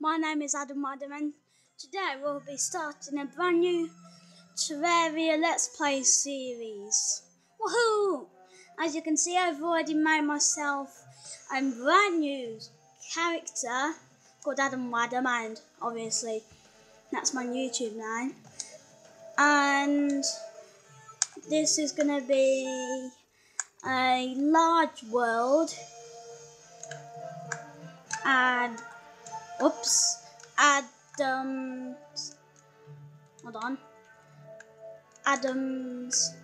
My name is Adam Adam and today we'll be starting a brand new Terraria Let's Play series. Woohoo! As you can see I've already made myself a brand new character called Adam Adam and obviously that's my YouTube name. And this is gonna be a large world and Oops. Adams. Hold on. Adams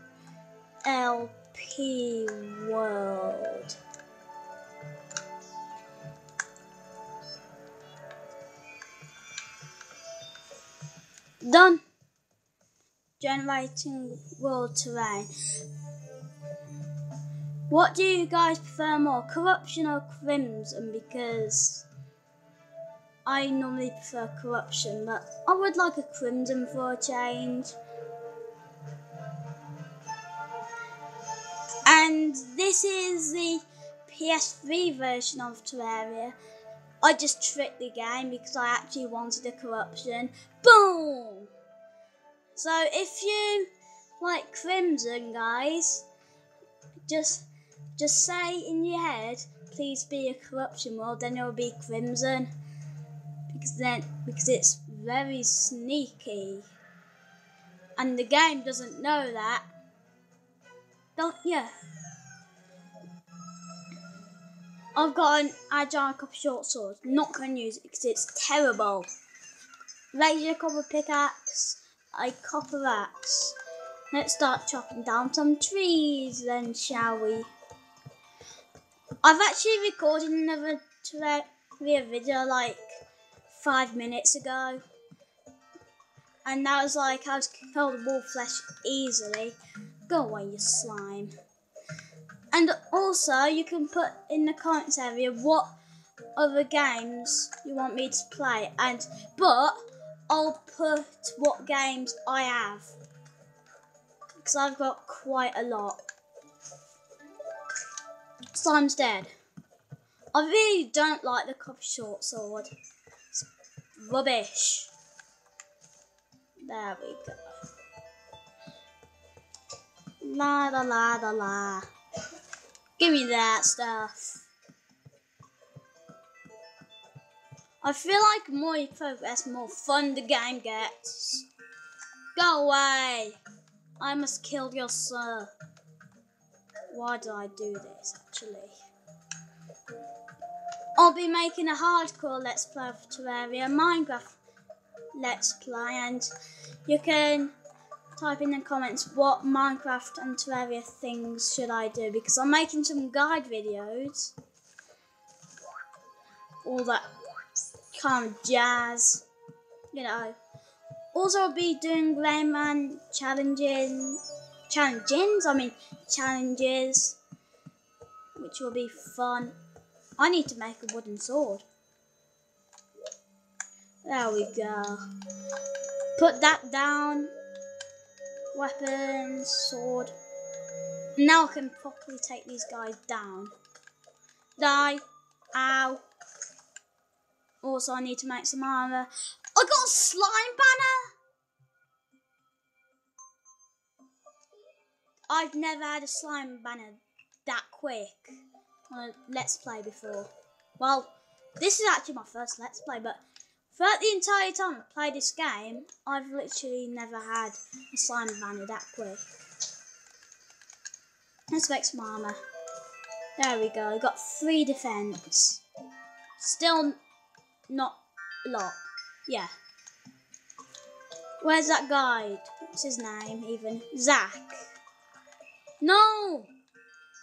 LP World. Done. Generating world terrain. What do you guys prefer more, corruption or crimson? Because I normally prefer corruption, but I would like a crimson for a change. And this is the PS3 version of Terraria. I just tricked the game because I actually wanted a corruption. Boom! So if you like Crimson, guys, just just say in your head, please be a corruption world, then it will be Crimson because then because it's very sneaky. And the game doesn't know that. Don't you? I've got an agile copper short sword not going to use it because it's terrible. Laser copper pickaxe a copper axe. Let's start chopping down some trees then shall we? I've actually recorded another video like five minutes ago. And that was like, I was kill the wall of flesh easily. Go away, you slime. And also, you can put in the comments area what other games you want me to play. And But, I'll put what games I have. Because I've got quite a lot. Slime's dead. I really don't like the copper short sword rubbish. There we go. La la la la la. Give me that stuff. I feel like more progress, more fun the game gets. Go away! I must kill your sir. Why do I do this, actually? I'll be making a hardcore Let's Play of Terraria Minecraft Let's Play and you can type in the comments what Minecraft and Terraria things should I do because I'm making some guide videos. All that kind of jazz, you know. Also I'll be doing Rayman challenging, challenges, I mean challenges, which will be fun. I need to make a wooden sword. There we go. Put that down. Weapons, sword. Now I can properly take these guys down. Die. Ow. Also, I need to make some armor. I got a slime banner. I've never had a slime banner that quick on Let's Play before. Well, this is actually my first Let's Play, but throughout the entire time I've played this game, I've literally never had a slime banner that quick. Let's make some armour. There we go, got three defence. Still not a lot. Yeah. Where's that guide? What's his name even? Zach. No!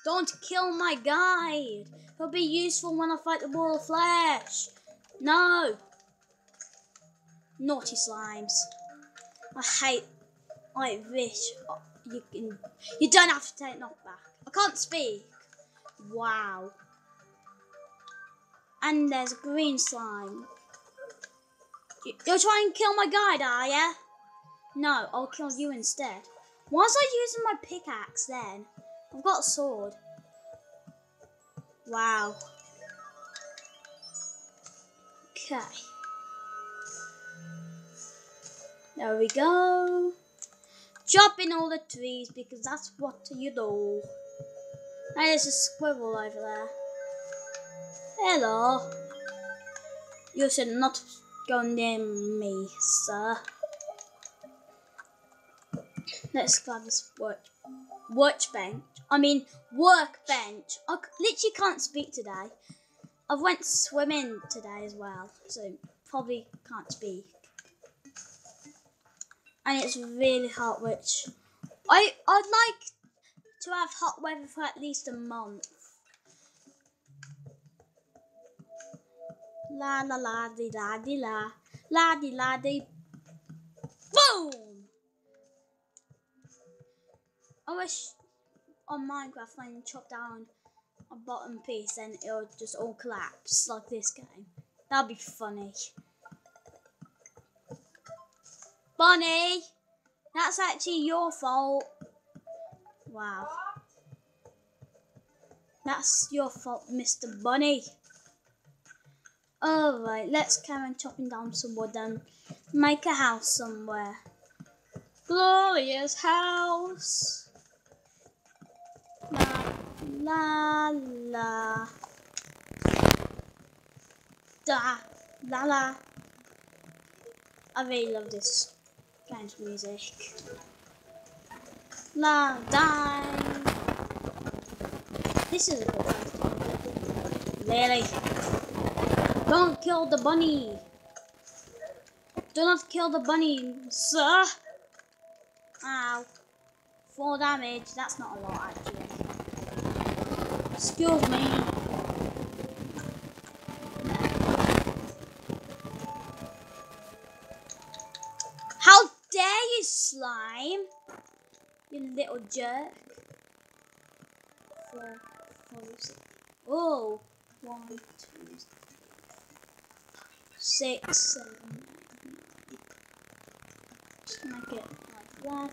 Don't kill my guide. He'll be useful when I fight the wall of flesh. No. Naughty slimes. I hate. I wish you can. You don't have to take knockback. I can't speak. Wow. And there's a green slime. You're trying to kill my guide, are you? No, I'll kill you instead. Why was I using my pickaxe then? I've got a sword. Wow. Okay. There we go. Chopping all the trees because that's what you do. There's a squirrel over there. Hello. You should not go near me, sir. Let's grab this work workbench. I mean workbench. I literally can't speak today. I went swimming today as well, so probably can't speak. And it's really hot, which I I'd like to have hot weather for at least a month. La la la di la di la la di la di boom. I wish on Minecraft when you chop down a bottom piece then it'll just all collapse like this game. That'd be funny. Bunny! That's actually your fault. Wow. That's your fault, Mr. Bunny. Alright, let's carry on chopping down some wood and make a house somewhere. Glorious house. La la. Da la la. I really love this kind of music. La die. This is a good one. Really? Don't kill the bunny. Do not kill the bunny, sir. Ow. Four damage. That's not a lot, actually. Excuse me. How dare you, slime? You little jerk. Four, four, six. Oh, one, two, six, seven, eight. Make it like that.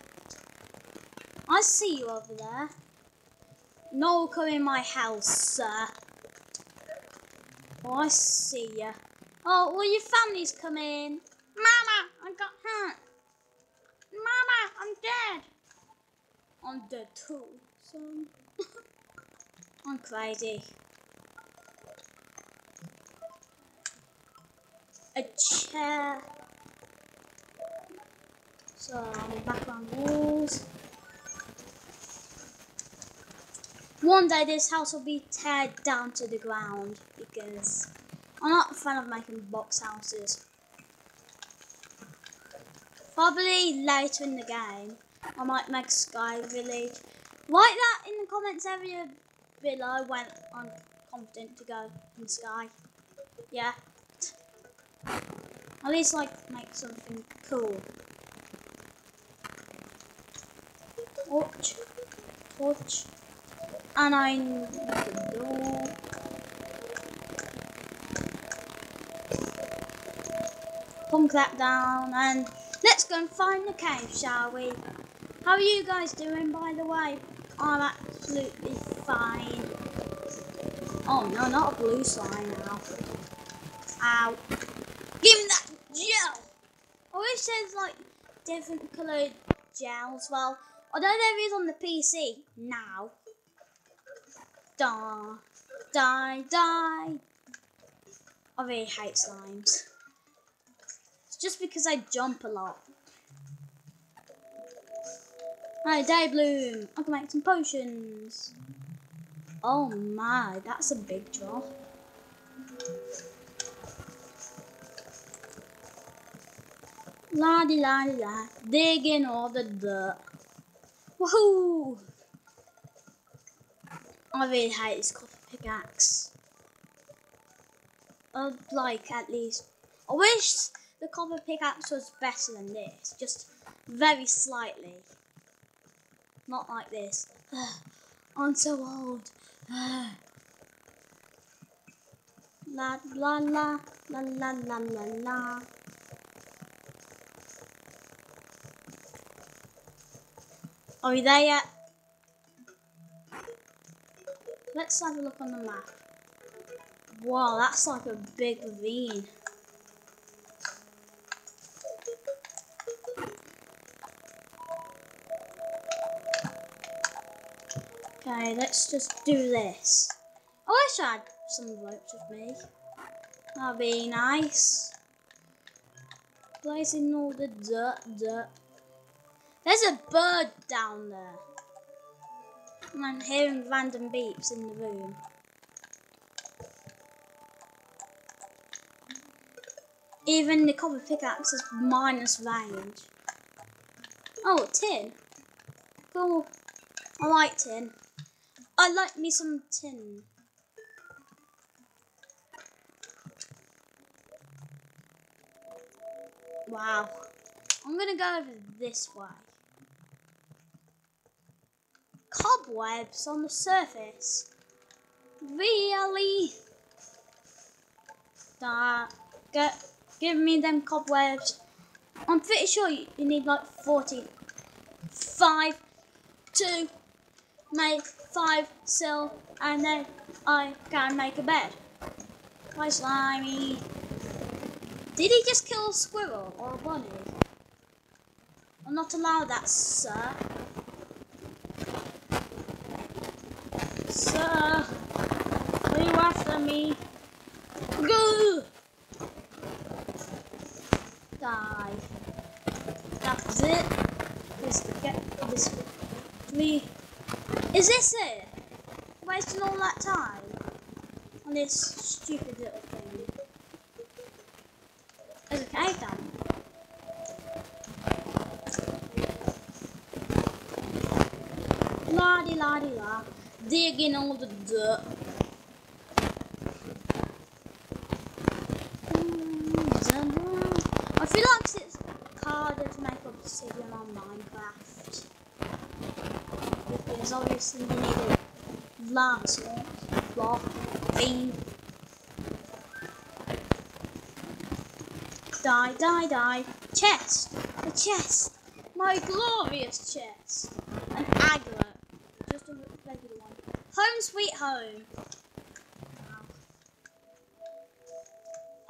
I see you over there. No, come in my house, sir. Oh, I see ya. Oh, well, your family's coming. Mama, I got hurt. Mama, I'm dead. I'm dead too, son. I'm crazy. A chair. So, I'm back on walls. One day this house will be teared down to the ground because I'm not a fan of making box houses. Probably later in the game I might make Sky Village. Write that in the comments area below when I'm confident to go in Sky. Yeah. At least like make something cool. Watch. Torch and I need to go. Punk that down and let's go and find the cave, shall we? How are you guys doing, by the way? I'm absolutely fine. Oh no, not a blue slime now. Ow. Give me that gel! I wish there's like different coloured gels. Well, although there is on the PC now, Die, die, die. I really hate slimes. It's just because I jump a lot. Hi, Daybloom. I can make some potions. Oh my, that's a big drop. La di la di la, digging all the dirt. Woohoo! I really hate this copper pickaxe. Uh, like, at least. I wish the copper pickaxe was better than this. Just very slightly. Not like this. Ugh, I'm so old. La la la la la la la la. Are we there yet? Let's have a look on the map. Wow, that's like a big ravine. Okay, let's just do this. I wish I had some ropes with me. That'd be nice. Placing all the dirt, dirt. There's a bird down there. And I'm hearing random beeps in the room. Even the copper pickaxe has minus range. Oh, tin. Cool. I like tin. I like me some tin. Wow. I'm gonna go over this way. Cobwebs on the surface. Really? That get give me them cobwebs. I'm pretty sure you, you need like 40. Five, two, make five silk, and then I can make a bed. Why slimy? Did he just kill a squirrel or a bunny? I'm not allowed that, sir. Sir, you after me? Go! Die. That's it. Just get this three. Is this it? Wasting all that time on this stupid little thing. There's a cave down La di la la. Digging all the dirt. I feel like it's harder to make obsidian on Minecraft. Because obviously you need a lava source, block. Die, die, die. Chest! A chest! My glorious chest! An aglet. Just a regular one. Home sweet home.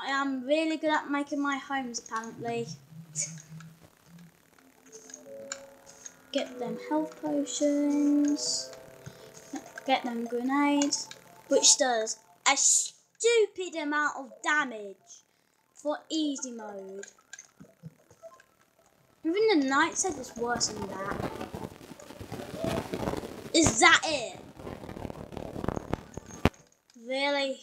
I am really good at making my homes apparently. Get them health potions. Get them grenades. Which does a stupid amount of damage for easy mode. Even the night said was worse than that. Is that it? Really?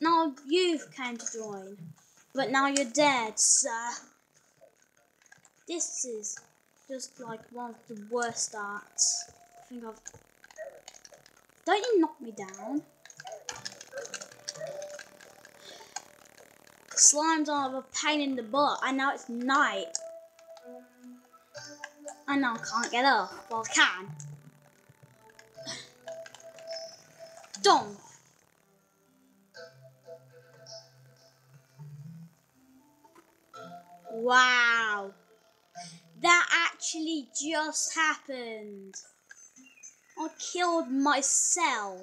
No, you to join, but now you're dead, sir. This is just like one of the worst starts I think I've. Don't you knock me down? Slimes are a pain in the butt. I know it's night. I know I can't get up. Well, I can. Don't. Wow. That actually just happened. I killed myself.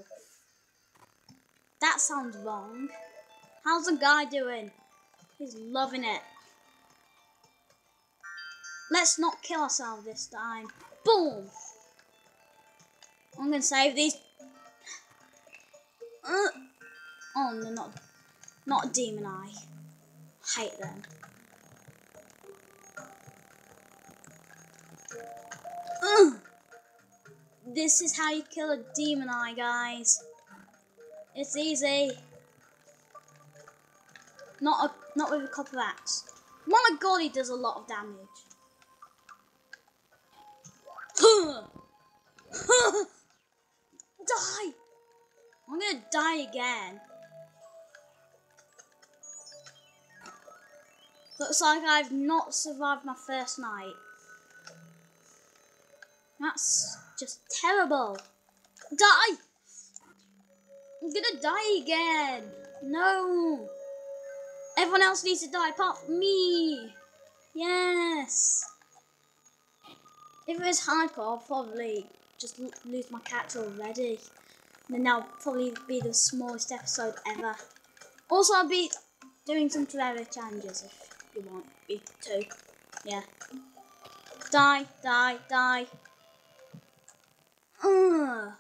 That sounds wrong. How's the guy doing? He's loving it. Let's not kill ourselves this time. Boom! I'm gonna save these. Uh, oh no, not not a demon eye. Hate them. Uh, this is how you kill a demon eye, guys. It's easy. Not a, not with a copper axe. My god, he does a lot of damage. die! I'm gonna die again. Looks like I've not survived my first night. That's just terrible. Die! I'm gonna die again. No. Everyone else needs to die apart from me. Yes. If it was hardcore, I'll probably just lose my cat already. Then that'll probably be the smallest episode ever. Also, I'll be doing some Terraria challenges if you want me to. Yeah. Die, die, die. Ugh.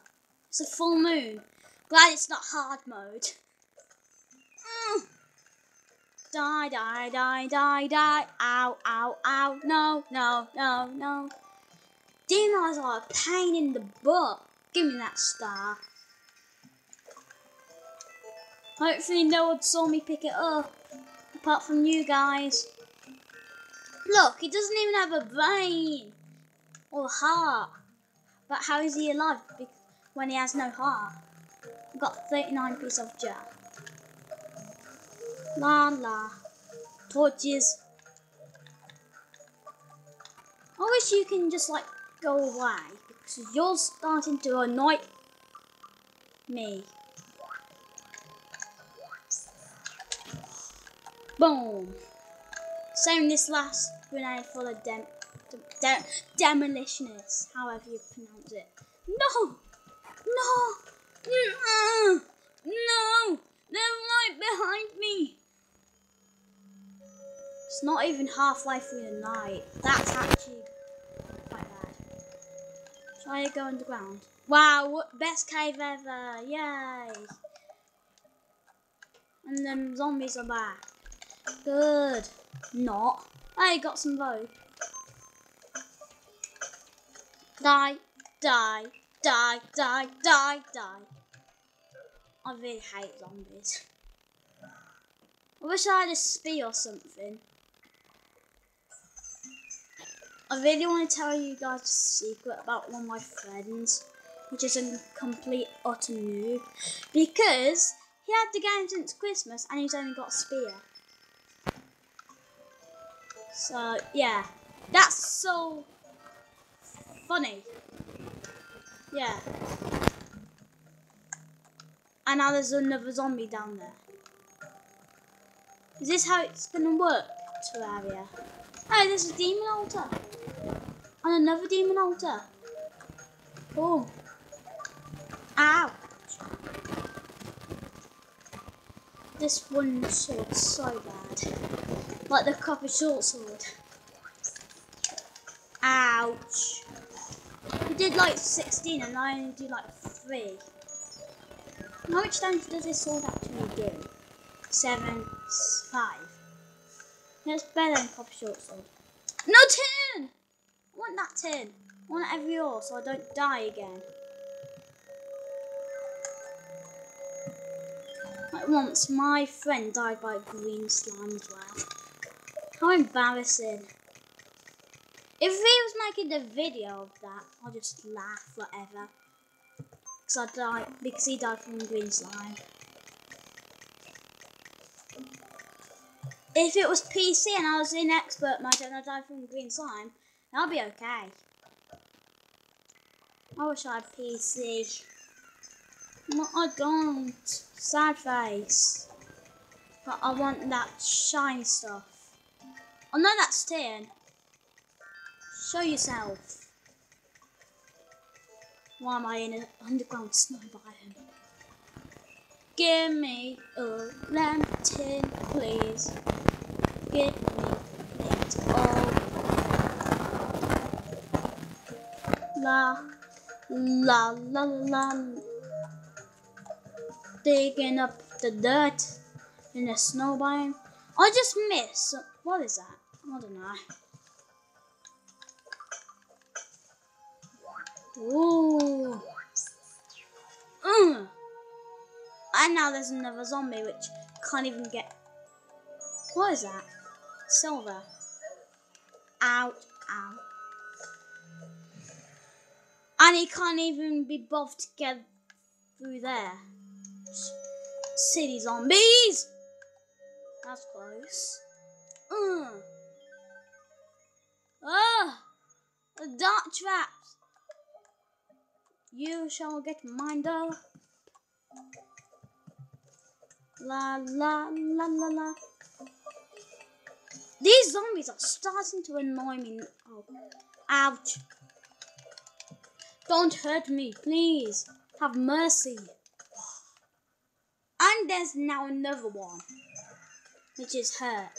It's a full moon. Glad it's not hard mode. Mm. Die, die, die, die, die. Ow, ow, ow. No, no, no, no. Demon eyes are a pain in the butt. Give me that star. Hopefully no one saw me pick it up. Apart from you guys. Look, he doesn't even have a brain. Or heart. But how is he alive when he has no heart? I've got 39 pieces of gel. La la. Torches. I wish you can just like go away because you're starting to annoy me. Boom. Same this last grenade for the dem, dem demolitionist, however you pronounce it. No! No! No! No! They're right behind me! It's not even halfway through the night. That's actually quite bad. Try to go underground. Wow, best cave ever! Yay! And then zombies are back. Good. Not. I got some vote. Die, die, die, die, die, die. I really hate zombies. I wish I had a spear or something. I really want to tell you guys a secret about one of my friends, which is a complete utter noob, because he had the game since Christmas and he's only got a spear. So, yeah. That's so funny. Yeah. And now there's another zombie down there. Is this how it's to work, Terraria? Oh, there's a demon altar. And another demon altar. Oh. Ow. This one sword's so bad. Like the copper short sword. Ouch. We did like 16 and I only do like 3. How much damage does this sword actually do? 7, 5. That's better than copper short sword. No tin! I want that tin. I want every ore so I don't die again. Like once, my friend died by green slime as well. How embarrassing. If he was making a video of that, I'll just laugh forever. Because I died because he died from green slime. If it was PC and I was in expert mode and I died from green slime, that'll be okay. I wish I had PC. But I don't. Sad face. But I want that shiny stuff. Oh no, that's 10. Show yourself. Why am I in an underground snow biome? Give me a lantern, please. Give me it all. La, la, la, la. Digging up the dirt in the snow biome. I just missed. What is that? I don't know. Ooh. Mm. And now there's another zombie which can't even get. What is that? Silver. Out, out. And he can't even be bothered to get through there. City zombies! That's close. Mm. The dart traps! You shall get mine though. La la la la la. These zombies are starting to annoy me. Oh, ouch. Don't hurt me, please. Have mercy. And there's now another one, which is hurt.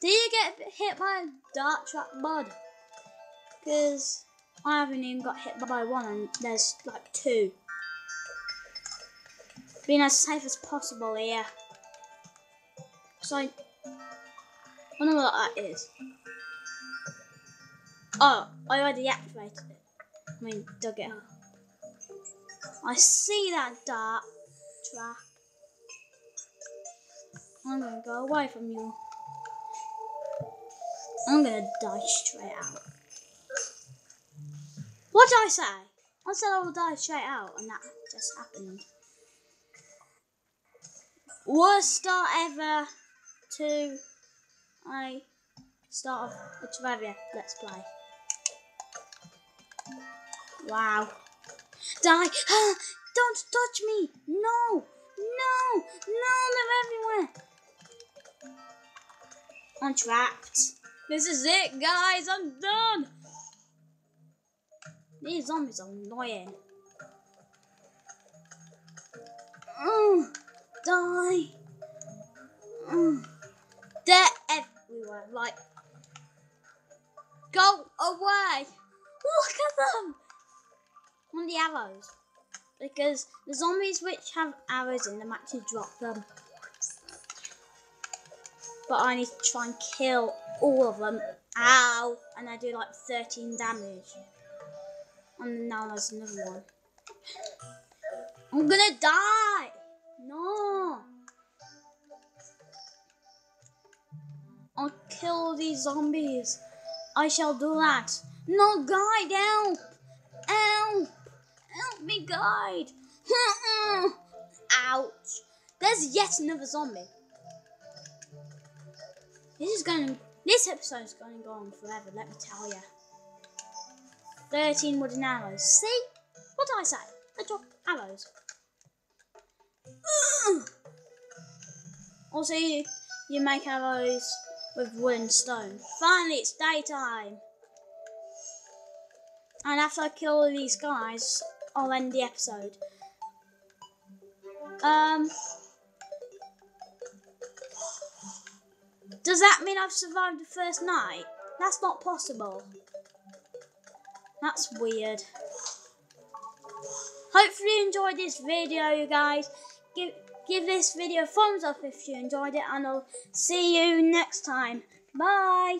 Did you get hit by a dart trap, bud? Because I haven't even got hit by one, and there's like two. Being as safe as possible here. So, I wonder what that is. Oh, I already activated it. I mean, dug it up. I see that dart trap. I'm gonna go away from you. I'm gonna die straight out. What did I say? I said I will die straight out, and that just happened. Worst start ever to I start of a Terraria Let's Play. Wow. Die! Don't touch me! No! No! No! They're everywhere! I'm trapped. This is it, guys! I'm done! These zombies are annoying. Mm, die! Mm. They're everywhere. Like, go away! Look at them! On the arrows. Because the zombies which have arrows in them actually drop them. But I need to try and kill all of them. Ow! And I do like 13 damage. And now there's another one. I'm gonna die! No! I'll kill these zombies. I shall do that. No, guide, help! Help! Help me, guide! Ouch! There's yet another zombie. This is going. This episode is going to go on forever. Let me tell you. 13 wooden arrows. See? What did I say? I drop arrows. Also, you, you make arrows with wood and stone. Finally, it's daytime. And after I kill all these guys, I'll end the episode. Um, does that mean I've survived the first night? That's not possible. That's weird. Hopefully you enjoyed this video, you guys. Give give this video a thumbs up if you enjoyed it, and I'll see you next time. Bye.